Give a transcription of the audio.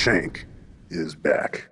Shank is back.